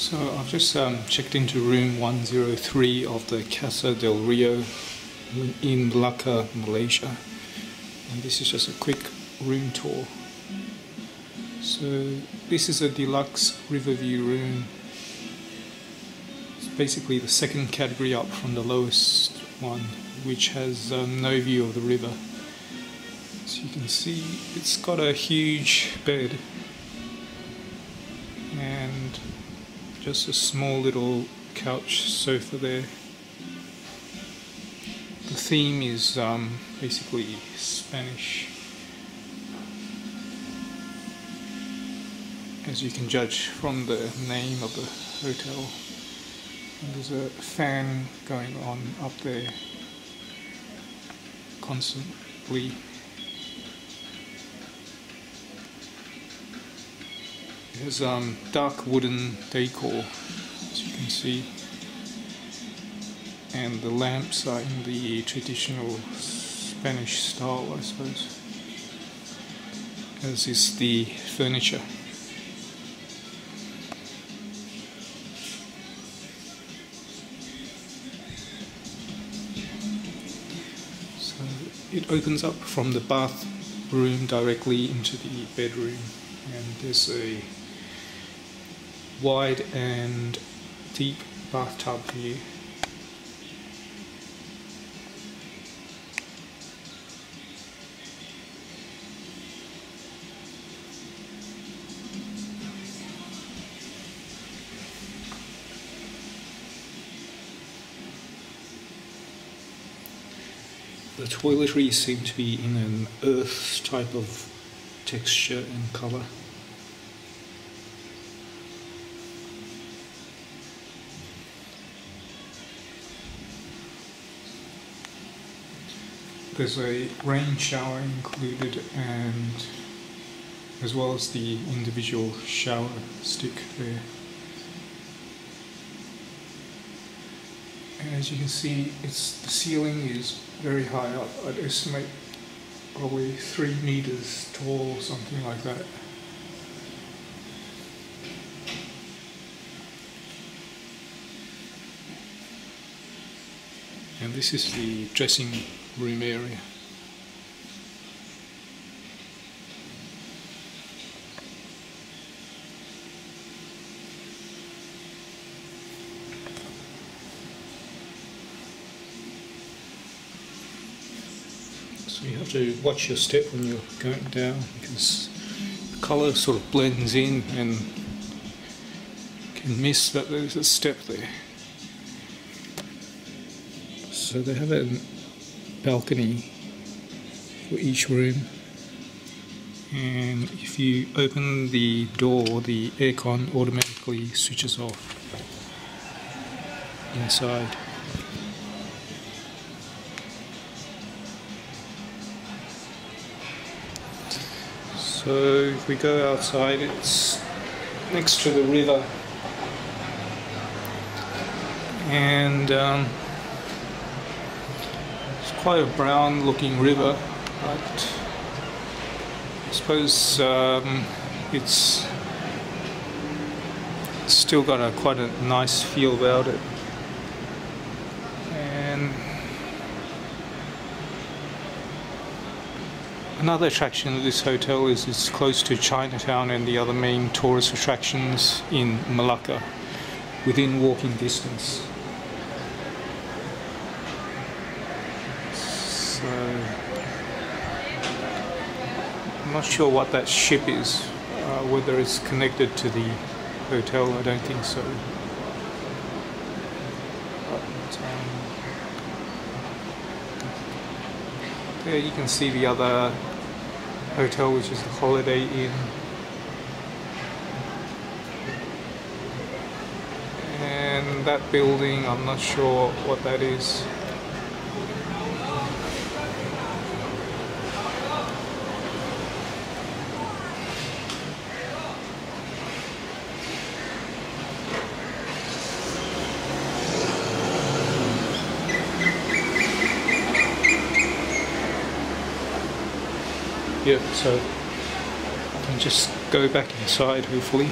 So I've just um, checked into room 103 of the Casa del Rio in Malacca, Malaysia. And this is just a quick room tour. So this is a deluxe Riverview room. It's basically the second category up from the lowest one, which has um, no view of the river. As you can see, it's got a huge bed and just a small little couch sofa there. The theme is um, basically Spanish. As you can judge from the name of the hotel. And there's a fan going on up there constantly. There's um, dark wooden decor, as you can see, and the lamps are in the traditional Spanish style, I suppose, as is the furniture. So it opens up from the bathroom directly into the bedroom, and there's a wide and deep bathtub view. The toiletries seem to be in an earth type of texture and colour. There's a rain shower included and as well as the individual shower stick there. And as you can see, it's the ceiling is very high up. I'd estimate probably three meters tall, something like that. And this is the dressing room area. So you have to watch your step when you're going down because the colour sort of blends in and can miss that there's a step there. So they have a balcony for each room and if you open the door the aircon automatically switches off inside. So if we go outside it's next to the river and um, quite a brown looking river, but I suppose um, it's still got a quite a nice feel about it. And another attraction of this hotel is it's close to Chinatown and the other main tourist attractions in Malacca, within walking distance. So I'm not sure what that ship is, uh, whether it's connected to the hotel. I don't think so. But, um, there you can see the other hotel, which is the Holiday Inn. And that building, I'm not sure what that is. Yep, so I can just go back inside hopefully.